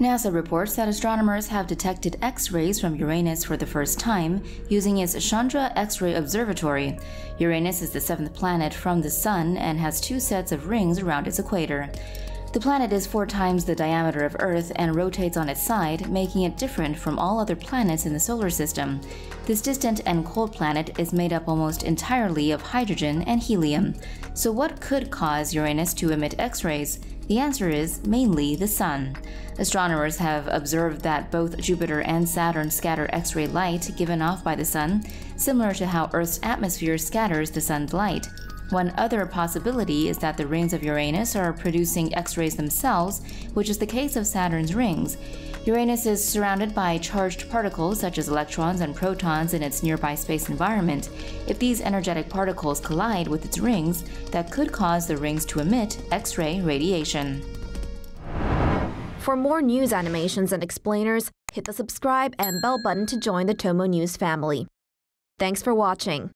NASA reports that astronomers have detected X rays from Uranus for the first time using its Chandra X ray Observatory. Uranus is the seventh planet from the Sun and has two sets of rings around its equator. The planet is four times the diameter of Earth and rotates on its side, making it different from all other planets in the solar system. This distant and cold planet is made up almost entirely of hydrogen and helium. So, what could cause Uranus to emit X rays? The answer is mainly the Sun. Astronomers have observed that both Jupiter and Saturn scatter X ray light given off by the Sun, similar to how Earth's atmosphere scatters the Sun's light. One other possibility is that the rings of Uranus are producing X rays themselves, which is the case of Saturn's rings. Uranus is surrounded by charged particles such as electrons and protons in its nearby space environment. If these energetic particles collide with its rings, that could cause the rings to emit X ray radiation. For more news animations and explainers, hit the subscribe and bell button to join the Tomo News family. Thanks for watching.